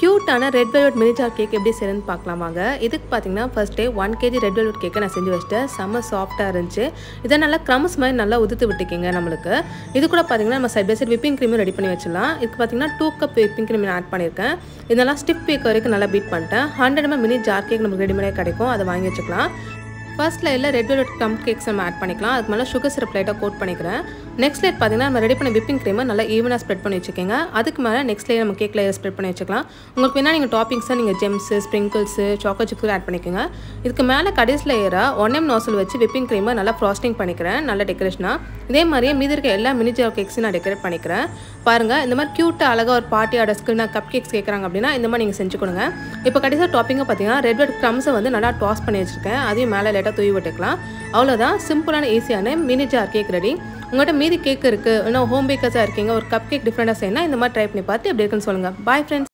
க்யூட்டான red velvet மினிச்சார் cake எப்படி செய்யணும்னு பார்க்கலாம் வாங்க. இதுக்கு பார்த்தீங்கன்னா first day one KG red velvet கேக்கை நான் செஞ்சு வச்சிட்டேன். செம்ம சாஃப்ட்டாக இருந்துச்சு. இதை நல்லா க்ரம்ஸ் மாதிரி நல்லா உதுத்து விட்டுக்கிங்க நம்மளுக்கு. இது கூட பார்த்தீங்கன்னா நம்ம சைட் பை சைட் விப்பிங் க்ரீமும் ரெடி பண்ணி வச்சிடலாம். இதுக்கு பார்த்தீங்கன்னா டூ கப் விப்பிங் க்ரீம் நான் ஆட் பண்ணியிருக்கேன். இதெல்லாம் ஸ்டிப் கேக் வரைக்கும் நல்லா பீட் பண்ணிட்டேன். Hundred ML mini jar cake நமக்கு ரெடிமேடாக கிடைக்கும். அதை வாங்கி வச்சுக்கலாம். ஃபர்ஸ்ட் லேயரில் ரெட் வெல்வெட் கம் கேக்ஸ் நம்ம ஆட் பண்ணிக்கலாம். அதுக்கு மேலே சுகர் சிரப் லைட்டாக கோட் பண்ணிக்கிறேன். நெக்ஸ்ட் லேயர் பார்த்தீங்கன்னா நம்ம ரெடி பண்ண விப்பிங் க்ரீமை நல்லா ஈவனாக ஸ்ப்ரெட் பண்ணி வச்சுக்கோங்க. அதுக்கு மேலே நெக்ஸ்ட் லேயர் நம்ம கேக் லேயர் ஸ்ப்ரெட் பண்ணி வச்சுக்கலாம். உங்களுக்கு வேணால் நீங்கள் டாப்பிங்ஸாக நீங்கள் gems sprinkles choco chips add பண்ணிக்கோங்க. இதுக்கு மேலே கடைசி லேயராக ஒன் எம் நாசல் வச்சு விப்பிங் க்ரீமை நல்லா ஃப்ராஸ்டிங் பண்ணிக்கிறேன். நல்ல டெக்கரேஷனாக இதே மாதிரியே மீதி இருக்க எல்லா மினிஜர் கேக்ஸையும் நான் டெக்கரேட் பண்ணிக்கிறேன். பாருங்கள் இந்த மாதிரி க்யூட்டாக அழகாக ஒரு பார்ட்டியோட ஸ்கில் கப் கேக்ஸ் கேட்குறாங்க அப்படின்னா இந்த மாதிரி நீங்கள் செஞ்சு கொடுங்க இப்போ கடைசியாக டாப்பிங்காக பார்த்தீங்கன்னா ரெட் வெட் க்ரம்ஸை வந்து நல்லா டாஸ் பண்ணி வச்சுருக்கேன். அதையும் மேலே லேட்டாக லேட்டாக தூவி விட்டுக்கலாம். அவ்வளோதான் சிம்பிளான ஈஸியான மினி ஜார் கேக் ரெடி உங்கள்கிட்ட மீதி கேக் இருக்குது இன்னும் ஹோம் பேக்கர்ஸாக இருக்கீங்க. ஒரு கப் கேக் டிஃப்ரெண்ட்டாக செய்யணும் இந்த மாதிரி ட்ரை பண்ணி பார்த்து எப்படி இருக்குன்னு சொல்லுங்கள் பாய் ஃப்ரெண்ட்ஸ்